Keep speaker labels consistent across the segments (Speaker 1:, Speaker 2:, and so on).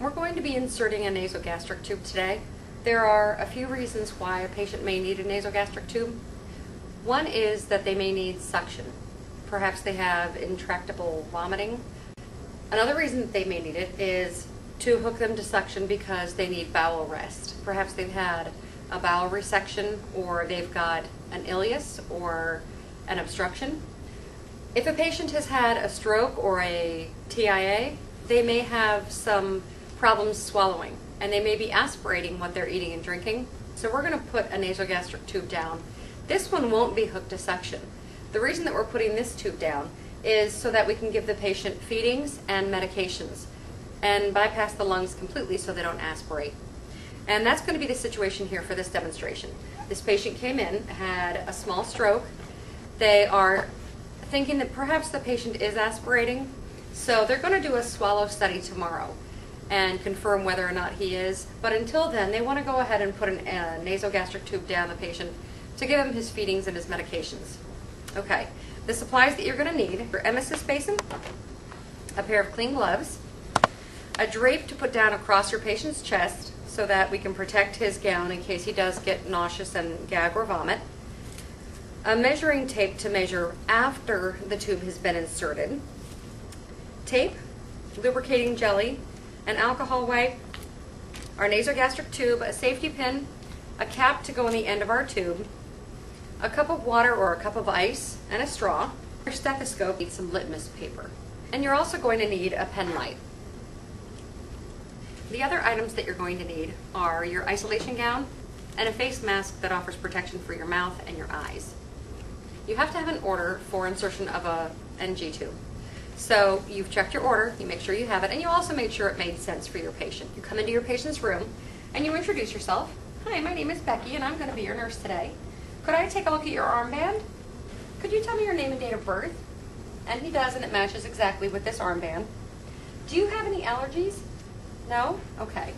Speaker 1: We're going to be inserting a nasogastric tube today. There are a few reasons why a patient may need a nasogastric tube. One is that they may need suction. Perhaps they have intractable vomiting. Another reason that they may need it is to hook them to suction because they need bowel rest. Perhaps they've had a bowel resection or they've got an ileus or an obstruction. If a patient has had a stroke or a TIA, they may have some problems swallowing and they may be aspirating what they're eating and drinking. So we're going to put a nasogastric tube down. This one won't be hooked to suction. The reason that we're putting this tube down is so that we can give the patient feedings and medications and bypass the lungs completely so they don't aspirate. And that's going to be the situation here for this demonstration. This patient came in, had a small stroke. They are thinking that perhaps the patient is aspirating, so they're going to do a swallow study tomorrow and confirm whether or not he is. But until then, they want to go ahead and put a uh, nasogastric tube down the patient to give him his feedings and his medications. Okay, the supplies that you're going to need your emesis basin, a pair of clean gloves, a drape to put down across your patient's chest so that we can protect his gown in case he does get nauseous and gag or vomit, a measuring tape to measure after the tube has been inserted, tape, lubricating jelly, an alcohol wipe, our nasogastric tube, a safety pin, a cap to go on the end of our tube, a cup of water or a cup of ice, and a straw. Your stethoscope needs some litmus paper. And you're also going to need a pen light. The other items that you're going to need are your isolation gown and a face mask that offers protection for your mouth and your eyes. You have to have an order for insertion of a NG tube. So you've checked your order, you make sure you have it, and you also made sure it made sense for your patient. You come into your patient's room and you introduce yourself. Hi, my name is Becky and I'm going to be your nurse today. Could I take a look at your armband? Could you tell me your name and date of birth? And he does, and it matches exactly with this armband. Do you have any allergies? No? Okay.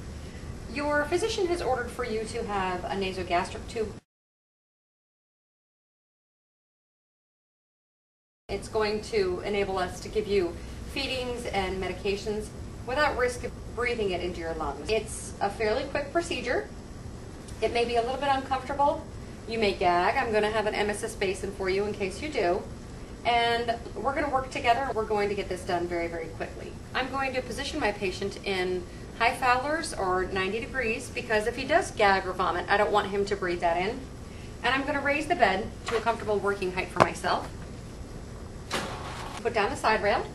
Speaker 1: Your physician has ordered for you to have a nasogastric tube. It's going to enable us to give you feedings and medications without risk of breathing it into your lungs. It's a fairly quick procedure. It may be a little bit uncomfortable. You may gag. I'm going to have an emesis basin for you in case you do. And we're going to work together. We're going to get this done very, very quickly. I'm going to position my patient in high Fowlers or 90 degrees because if he does gag or vomit, I don't want him to breathe that in. And I'm going to raise the bed to a comfortable working height for myself. Put down the side rail.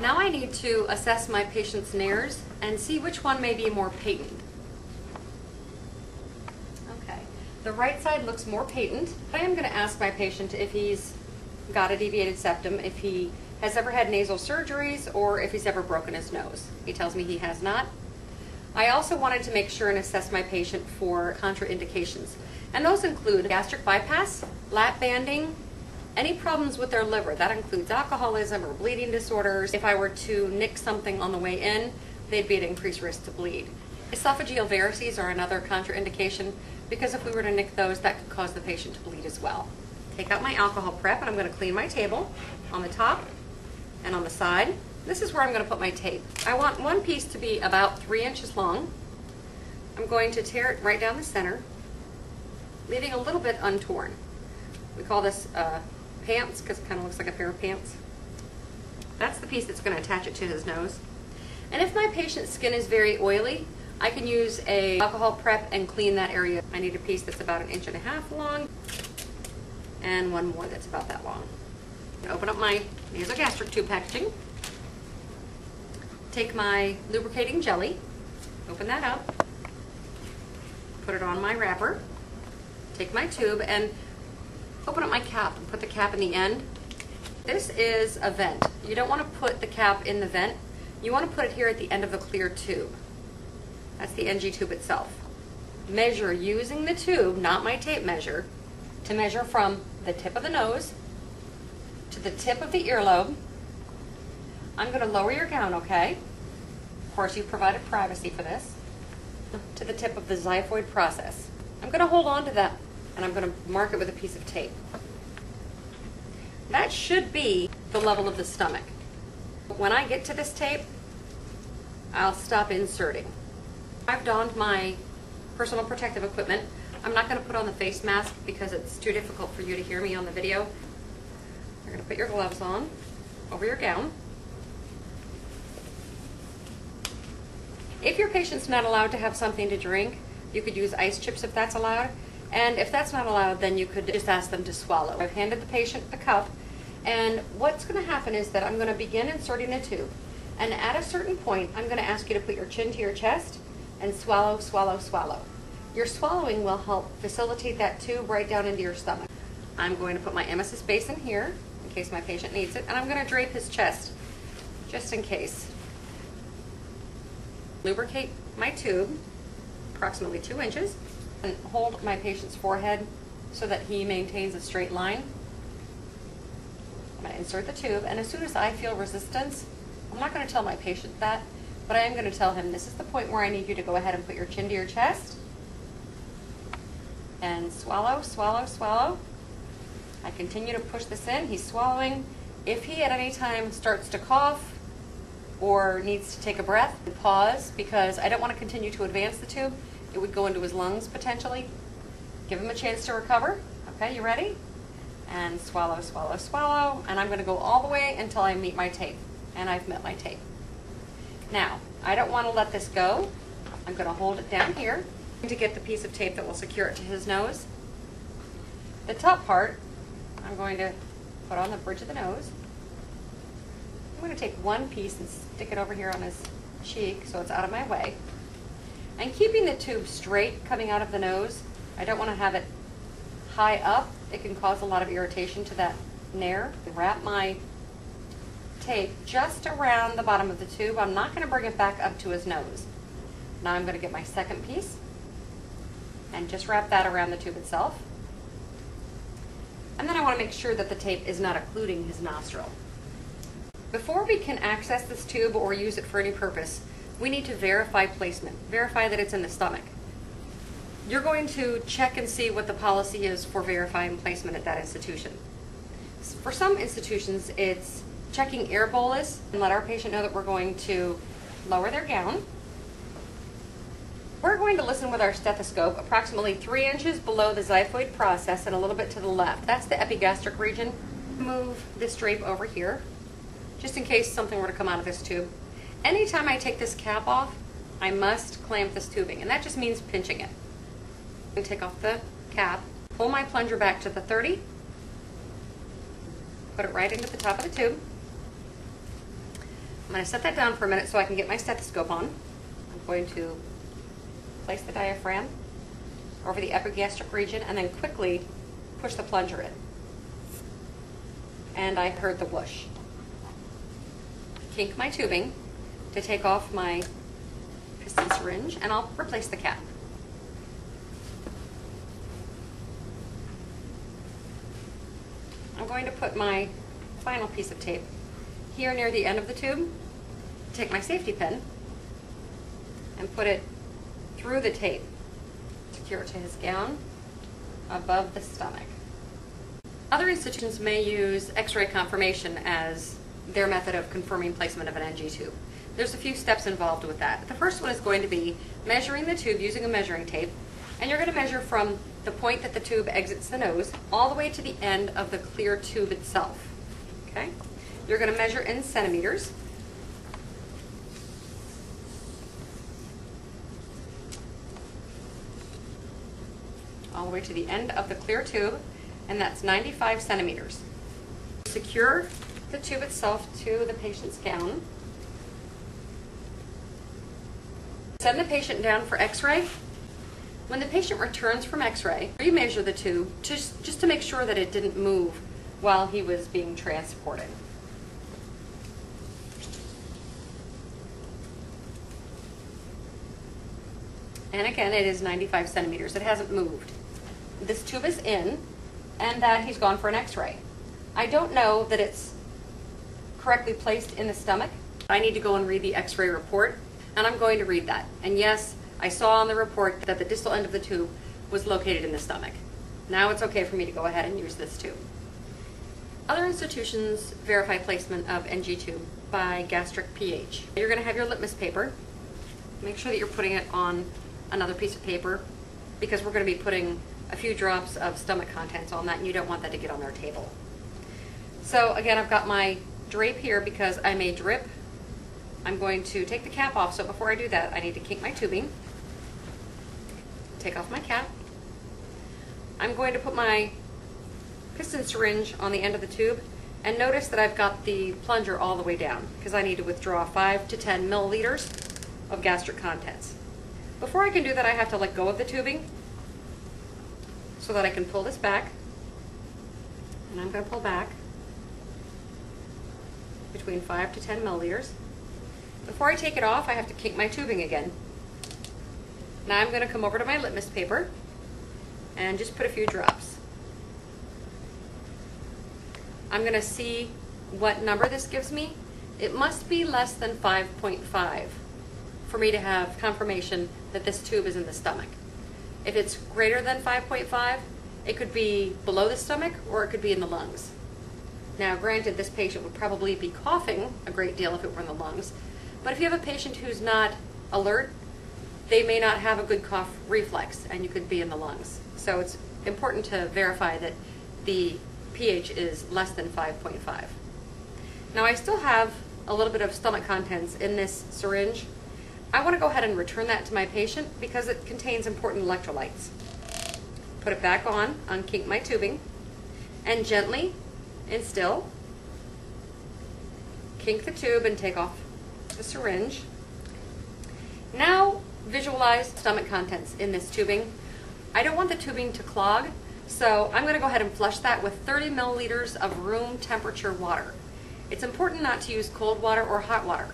Speaker 1: Now I need to assess my patient's nares and see which one may be more patent. Okay, the right side looks more patent. I am going to ask my patient if he's got a deviated septum, if he has ever had nasal surgeries, or if he's ever broken his nose. He tells me he has not. I also wanted to make sure and assess my patient for contraindications. And those include gastric bypass, lap banding, any problems with their liver. That includes alcoholism or bleeding disorders. If I were to nick something on the way in, they'd be at increased risk to bleed. Esophageal varices are another contraindication because if we were to nick those, that could cause the patient to bleed as well. Take out my alcohol prep and I'm going to clean my table on the top and on the side. This is where I'm going to put my tape. I want one piece to be about three inches long. I'm going to tear it right down the center, leaving a little bit untorn. We call this uh, pants because it kind of looks like a pair of pants. That's the piece that's going to attach it to his nose. And if my patient's skin is very oily, I can use a alcohol prep and clean that area. I need a piece that's about an inch and a half long and one more that's about that long. Open up my nasogastric tube packaging. Take my lubricating jelly, open that up, put it on my wrapper, take my tube and open up my cap and put the cap in the end. This is a vent. You don't want to put the cap in the vent. You want to put it here at the end of the clear tube. That's the NG tube itself. Measure using the tube, not my tape measure, to measure from the tip of the nose to the tip of the earlobe. I'm going to lower your gown, okay? Of course, you've provided privacy for this. To the tip of the xiphoid process. I'm going to hold on to that and I'm going to mark it with a piece of tape. That should be the level of the stomach. When I get to this tape, I'll stop inserting. I've donned my personal protective equipment. I'm not going to put on the face mask because it's too difficult for you to hear me on the video. You're going to put your gloves on over your gown. If your patient's not allowed to have something to drink, you could use ice chips if that's allowed. And if that's not allowed, then you could just ask them to swallow. I've handed the patient the cup, and what's going to happen is that I'm going to begin inserting the tube. And at a certain point, I'm going to ask you to put your chin to your chest and swallow, swallow, swallow. Your swallowing will help facilitate that tube right down into your stomach. I'm going to put my emesis basin here in case my patient needs it, and I'm going to drape his chest just in case. Lubricate my tube approximately two inches and hold my patient's forehead so that he maintains a straight line. I'm going to insert the tube, and as soon as I feel resistance, I'm not going to tell my patient that, but I am going to tell him this is the point where I need you to go ahead and put your chin to your chest and swallow, swallow, swallow. I continue to push this in. He's swallowing. If he at any time starts to cough or needs to take a breath, pause because I don't want to continue to advance the tube. It would go into his lungs potentially. Give him a chance to recover. Okay, you ready? And swallow, swallow, swallow. And I'm going to go all the way until I meet my tape. And I've met my tape. Now, I don't want to let this go. I'm going to hold it down here to get the piece of tape that will secure it to his nose. The top part, I'm going to put on the bridge of the nose. I'm going to take one piece and stick it over here on his cheek so it's out of my way. And keeping the tube straight coming out of the nose, I don't want to have it high up. It can cause a lot of irritation to that nair. Wrap my tape just around the bottom of the tube. I'm not going to bring it back up to his nose. Now I'm going to get my second piece and just wrap that around the tube itself. And then I want to make sure that the tape is not occluding his nostril. Before we can access this tube or use it for any purpose, we need to verify placement, verify that it's in the stomach. You're going to check and see what the policy is for verifying placement at that institution. For some institutions, it's checking air bolus and let our patient know that we're going to lower their gown. We're going to listen with our stethoscope approximately three inches below the xiphoid process and a little bit to the left. That's the epigastric region. Move this drape over here, just in case something were to come out of this tube. Anytime I take this cap off, I must clamp this tubing, and that just means pinching it. And take off the cap, pull my plunger back to the 30, put it right into the top of the tube. I'm going to set that down for a minute so I can get my stethoscope on. I'm going to place the diaphragm over the epigastric region and then quickly push the plunger in. And I heard the whoosh. Kink my tubing take off my piston syringe and I'll replace the cap. I'm going to put my final piece of tape here near the end of the tube, take my safety pin and put it through the tape, secure it to his gown above the stomach. Other institutions may use x-ray confirmation as their method of confirming placement of an NG tube. There's a few steps involved with that. The first one is going to be measuring the tube using a measuring tape, and you're going to measure from the point that the tube exits the nose all the way to the end of the clear tube itself. Okay? You're going to measure in centimeters. all the way to the end of the clear tube, and that's 95 centimeters. Secure the tube itself to the patient's gown. Send the patient down for x-ray. When the patient returns from x-ray, remeasure the tube just, just to make sure that it didn't move while he was being transported. And again, it is 95 centimeters. It hasn't moved this tube is in and that he's gone for an x-ray. I don't know that it's correctly placed in the stomach. I need to go and read the x-ray report and I'm going to read that. And yes, I saw on the report that the distal end of the tube was located in the stomach. Now it's okay for me to go ahead and use this tube. Other institutions verify placement of NG tube by gastric pH. You're going to have your litmus paper make sure that you're putting it on another piece of paper because we're going to be putting a few drops of stomach contents on that and you don't want that to get on their table. So again, I've got my drape here because I may drip. I'm going to take the cap off. So before I do that, I need to kink my tubing, take off my cap. I'm going to put my piston syringe on the end of the tube and notice that I've got the plunger all the way down because I need to withdraw 5 to 10 milliliters of gastric contents. Before I can do that, I have to let go of the tubing so that I can pull this back. And I'm going to pull back between 5 to 10 milliliters. Before I take it off, I have to kink my tubing again. Now I'm going to come over to my litmus paper and just put a few drops. I'm going to see what number this gives me. It must be less than 5.5 for me to have confirmation that this tube is in the stomach. If it's greater than 5.5, it could be below the stomach or it could be in the lungs. Now, granted, this patient would probably be coughing a great deal if it were in the lungs, but if you have a patient who's not alert, they may not have a good cough reflex and you could be in the lungs. So it's important to verify that the pH is less than 5.5. Now I still have a little bit of stomach contents in this syringe. I want to go ahead and return that to my patient because it contains important electrolytes. Put it back on, unkink my tubing, and gently and still kink the tube and take off the syringe. Now visualize stomach contents in this tubing. I don't want the tubing to clog, so I'm going to go ahead and flush that with 30 milliliters of room temperature water. It's important not to use cold water or hot water.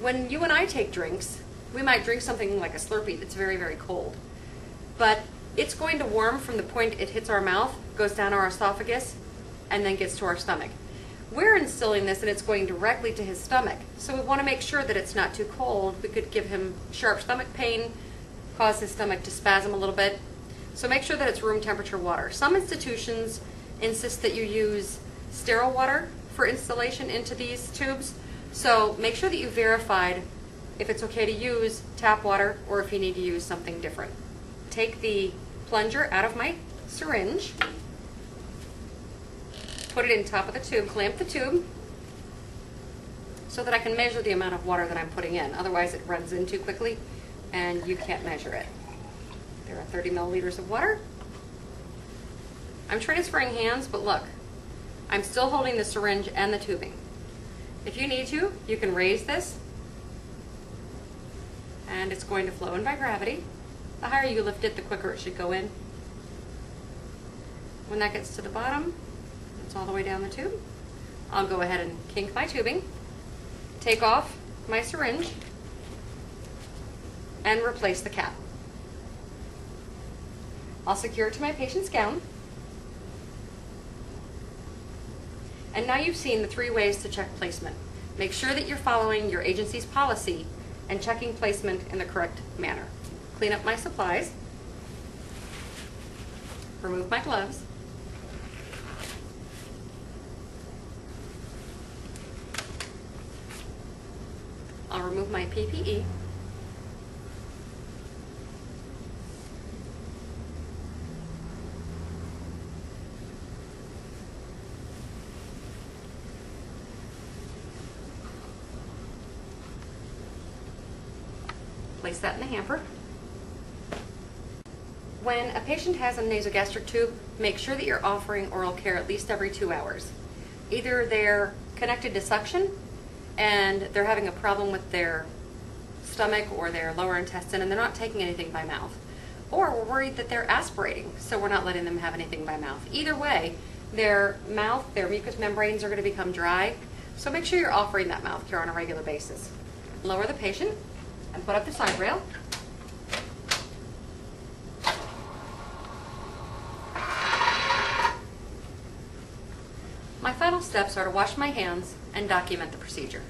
Speaker 1: When you and I take drinks, we might drink something like a Slurpee that's very, very cold. But it's going to warm from the point it hits our mouth, goes down our esophagus, and then gets to our stomach. We're instilling this and it's going directly to his stomach. So we want to make sure that it's not too cold. We could give him sharp stomach pain, cause his stomach to spasm a little bit. So make sure that it's room temperature water. Some institutions insist that you use sterile water for instillation into these tubes. So make sure that you verified if it's okay to use tap water or if you need to use something different. Take the plunger out of my syringe put it in top of the tube, clamp the tube, so that I can measure the amount of water that I'm putting in. Otherwise it runs in too quickly and you can't measure it. There are 30 milliliters of water. I'm transferring hands, but look, I'm still holding the syringe and the tubing. If you need to, you can raise this and it's going to flow in by gravity. The higher you lift it, the quicker it should go in. When that gets to the bottom, all the way down the tube. I'll go ahead and kink my tubing, take off my syringe, and replace the cap. I'll secure it to my patient's gown. And now you've seen the three ways to check placement. Make sure that you're following your agency's policy and checking placement in the correct manner. Clean up my supplies, remove my gloves, I'll remove my PPE. Place that in the hamper. When a patient has a nasogastric tube, make sure that you're offering oral care at least every two hours. Either they're connected to suction and they're having a problem with their stomach or their lower intestine and they're not taking anything by mouth. Or we're worried that they're aspirating, so we're not letting them have anything by mouth. Either way, their mouth, their mucous membranes are going to become dry, so make sure you're offering that mouth care on a regular basis. Lower the patient and put up the side rail. My final steps are to wash my hands and document the procedure.